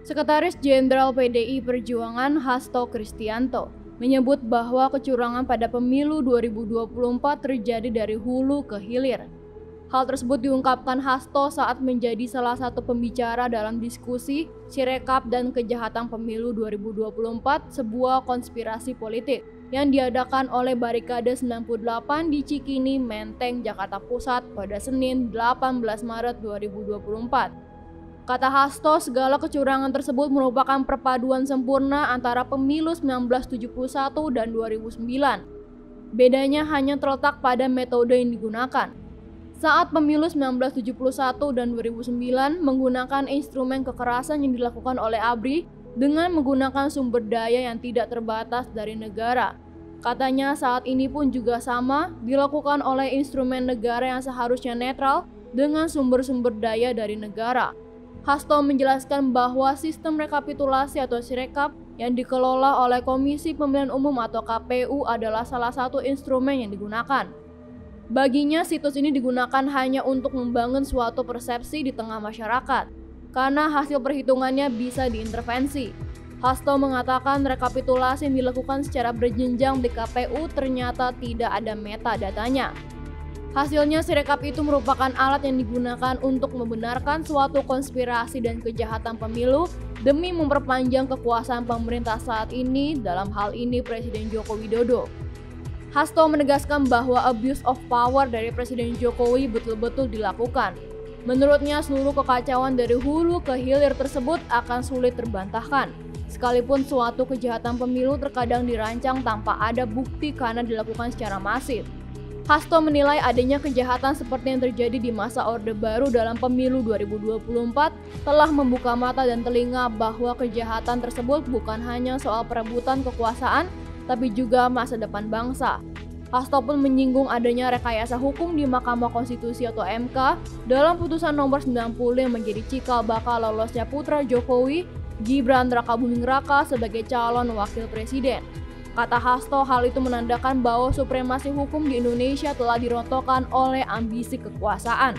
Sekretaris Jenderal PDI Perjuangan Hasto Kristianto menyebut bahwa kecurangan pada pemilu 2024 terjadi dari hulu ke hilir. Hal tersebut diungkapkan Hasto saat menjadi salah satu pembicara dalam diskusi Sirekap dan Kejahatan Pemilu 2024 sebuah konspirasi politik yang diadakan oleh Barikade 98 di Cikini, Menteng, Jakarta Pusat pada Senin 18 Maret 2024. Kata Hasto, segala kecurangan tersebut merupakan perpaduan sempurna antara pemilu 1971 dan 2009. Bedanya hanya terletak pada metode yang digunakan. Saat pemilu 1971 dan 2009 menggunakan instrumen kekerasan yang dilakukan oleh ABRI dengan menggunakan sumber daya yang tidak terbatas dari negara. Katanya saat ini pun juga sama dilakukan oleh instrumen negara yang seharusnya netral dengan sumber-sumber daya dari negara. Hasto menjelaskan bahwa sistem rekapitulasi atau Sirekap yang dikelola oleh Komisi Pemilihan Umum atau KPU adalah salah satu instrumen yang digunakan. Baginya, situs ini digunakan hanya untuk membangun suatu persepsi di tengah masyarakat, karena hasil perhitungannya bisa diintervensi. Hasto mengatakan rekapitulasi yang dilakukan secara berjenjang di KPU ternyata tidak ada metadatanya. Hasilnya Sirekap itu merupakan alat yang digunakan untuk membenarkan suatu konspirasi dan kejahatan pemilu demi memperpanjang kekuasaan pemerintah saat ini dalam hal ini Presiden Joko Widodo. Hasto menegaskan bahwa abuse of power dari Presiden Jokowi betul-betul dilakukan. Menurutnya seluruh kekacauan dari hulu ke hilir tersebut akan sulit terbantahkan. Sekalipun suatu kejahatan pemilu terkadang dirancang tanpa ada bukti karena dilakukan secara masif. Hasto menilai adanya kejahatan seperti yang terjadi di masa Orde Baru dalam pemilu 2024 telah membuka mata dan telinga bahwa kejahatan tersebut bukan hanya soal perebutan kekuasaan, tapi juga masa depan bangsa. Hasto pun menyinggung adanya rekayasa hukum di Mahkamah Konstitusi atau MK dalam putusan nomor 90 yang menjadi cikal bakal lolosnya putra Jokowi, Gibran Rakabuming Raka sebagai calon wakil presiden. Kata Hasto, hal itu menandakan bahwa supremasi hukum di Indonesia telah dirontokkan oleh ambisi kekuasaan.